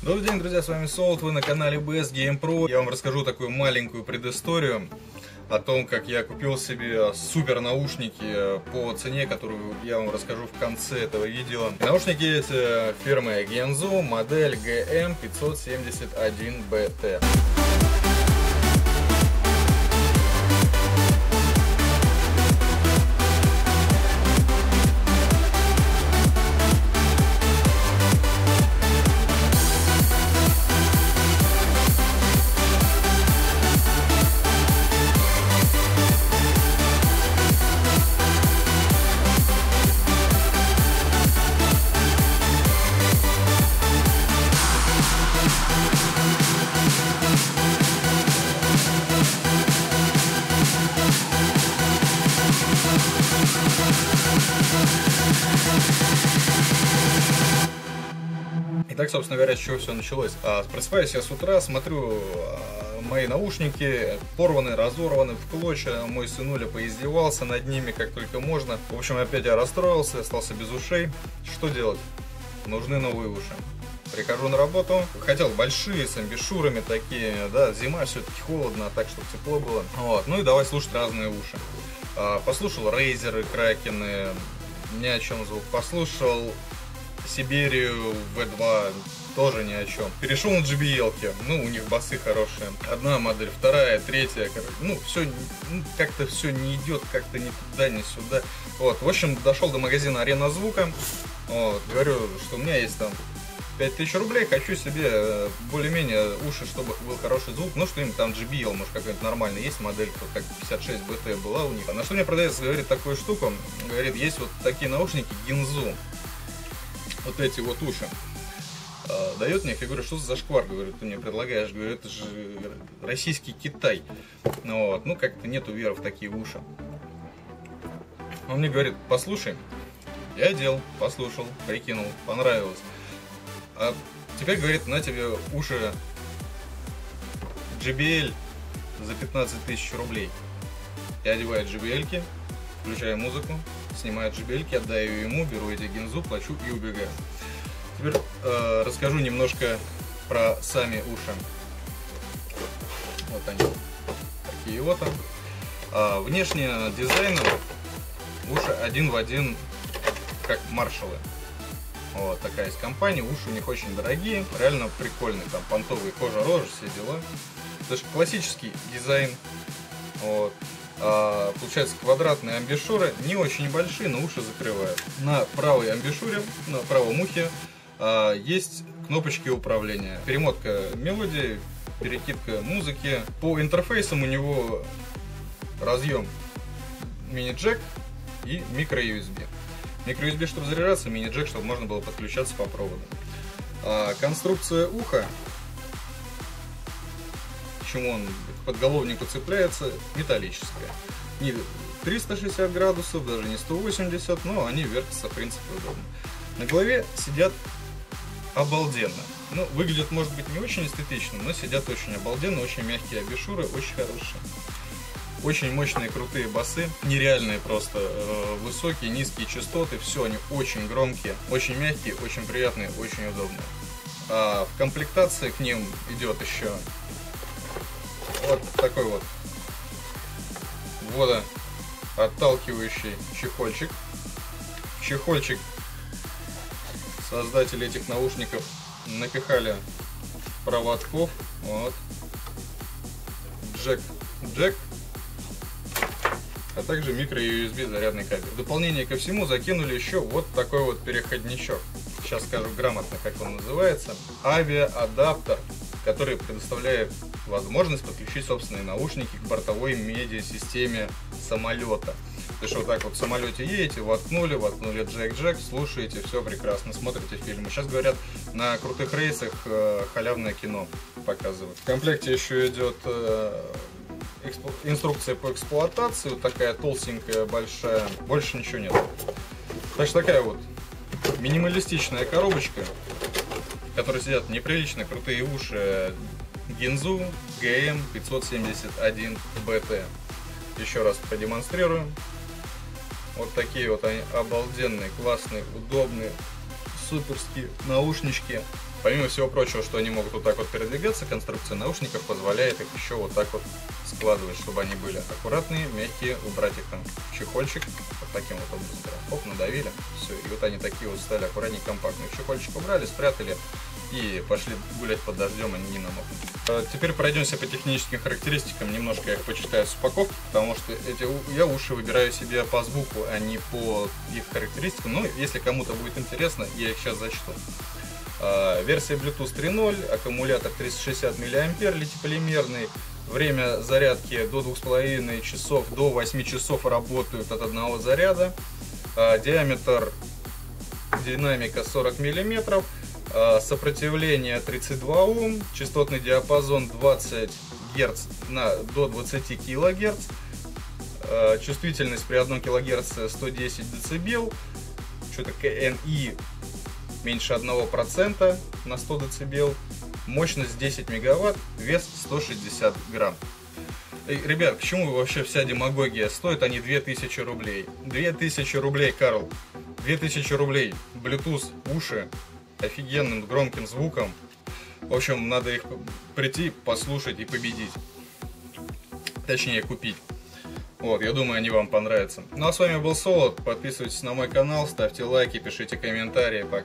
Добрый день, друзья, с вами Солт, вы на канале BS Game Pro. Я вам расскажу такую маленькую предысторию о том, как я купил себе супер наушники по цене, которую я вам расскажу в конце этого видео. Наушники эти фирмы Genzo, модель GM571BT. Итак, собственно говоря, с чего все началось. А, просыпаюсь я с утра, смотрю а, мои наушники, порваны, разорваны в клочья. Мой сынуля поиздевался над ними как только можно. В общем, опять я расстроился, остался без ушей. Что делать? Нужны новые уши. Прихожу на работу, хотел большие, с амбишурами такие, да, зима, все-таки холодно, так, чтобы тепло было. Вот, ну и давай слушать разные уши. А, послушал Рейзеры, Кракены, ни о чем звук. Послушал Сибирию V2 тоже ни о чем. Перешел на JBL, ну, у них басы хорошие. Одна модель, вторая, третья, ну, все, ну, как-то все не идет, как-то ни туда, ни сюда. Вот, в общем, дошел до магазина Арена Звука, вот, говорю, что у меня есть там 5000 рублей, хочу себе э, более-менее уши, чтобы был хороший звук, ну что-нибудь там JBL, может какой-нибудь нормальный есть модель, как 56 BT была у них. На что мне продавец говорит такую штуку, говорит, есть вот такие наушники Ginzu, вот эти вот уши. А, дает мне, я говорю, что за шквар, говорю, ты мне предлагаешь, говорю, это же российский Китай. Ну, вот, ну как-то нету веры в такие уши. Он мне говорит, послушай, я одел, послушал, прикинул, понравилось. А теперь, говорит, на тебе уши JBL за 15 тысяч рублей. Я одеваю JBL, включаю музыку, снимаю JBL, отдаю ему, беру эти гинзу, плачу и убегаю. Теперь э, расскажу немножко про сами уши. Вот они, такие вот. А, внешне дизайн уши один в один, как маршалы. Вот такая есть компания, уши у них очень дорогие, реально прикольные, там понтовые кожа, рожа, все дела. Это же классический дизайн. Вот. А, получается квадратные амбишуры, не очень большие, но уши закрывают. На правой амбишуре, на правом ухе а, есть кнопочки управления. Перемотка мелодии, перекидка музыки. По интерфейсам у него разъем мини-джек и микро-USB. Микро-USB, чтобы заряжаться, мини-джек, чтобы можно было подключаться по проводу. А, конструкция уха, чему он к подголовнику цепляется, металлическая. Не 360 градусов, даже не 180, но они вертятся, в принципе, удобно. На голове сидят обалденно. Ну, выглядят, может быть, не очень эстетично, но сидят очень обалденно, очень мягкие абишуры, очень хорошие. Очень мощные, крутые басы, нереальные просто, э, высокие, низкие частоты, все, они очень громкие, очень мягкие, очень приятные, очень удобные. А в комплектации к ним идет еще вот такой вот водоотталкивающий чехольчик. чехольчик создатели этих наушников напихали проводков. Вот. Джек, джек, а также микро USB зарядный кабель. В дополнение ко всему закинули еще вот такой вот переходничок. Сейчас скажу грамотно, как он называется. Авиаадаптер, который предоставляет возможность подключить собственные наушники к бортовой медиасистеме самолета. То есть вот так вот в самолете едете, воткнули, воткнули джек-джек, слушаете, все прекрасно, смотрите фильмы. Сейчас говорят, на крутых рейсах э, халявное кино показывают. В комплекте еще идет э, инструкция по эксплуатации, вот такая толстенькая, большая, больше ничего нет. Так что такая вот минималистичная коробочка, в которой сидят неприлично крутые уши Ginzu GM571BT. Еще раз продемонстрирую. Вот такие вот они обалденные, классные, удобные, суперские наушнички. Помимо всего прочего, что они могут вот так вот передвигаться, конструкция наушников позволяет их еще вот так вот складывать, чтобы они были аккуратные, мягкие, убрать их там в чехольчик, вот таким вот образом, оп, надавили, все, и вот они такие вот стали аккуратнее, компактные. Чехольчик убрали, спрятали и пошли гулять под дождем, они не намокнут. А теперь пройдемся по техническим характеристикам, немножко я их почитаю с упаковки, потому что эти я уши выбираю себе по звуку, а не по их характеристикам. Но если кому-то будет интересно, я их сейчас зачту. А, версия Bluetooth 3.0, аккумулятор 360 мА, литиполимерный, время зарядки до 2,5 часов, до 8 часов работают от одного заряда, а, диаметр динамика 40 мм, а, сопротивление 32 Ом, частотный диапазон 20 Гц на, до 20 кГц, чувствительность при 1 кГц 110 дБ, что-то КНИ меньше 1% на 100 дБ, мощность 10 мегаватт, вес 160 грамм. Эй, ребят, почему вообще вся демагогия? Стоят они 2000 рублей. 2000 рублей, Карл. 2000 рублей. Bluetooth, уши, офигенным громким звуком. В общем, надо их прийти, послушать и победить. Точнее, купить. Вот, я думаю, они вам понравятся. Ну а с вами был Солод. Подписывайтесь на мой канал, ставьте лайки, пишите комментарии. Пока.